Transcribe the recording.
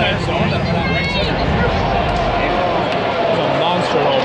Sonda. Sonda.